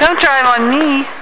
Don't drive on me.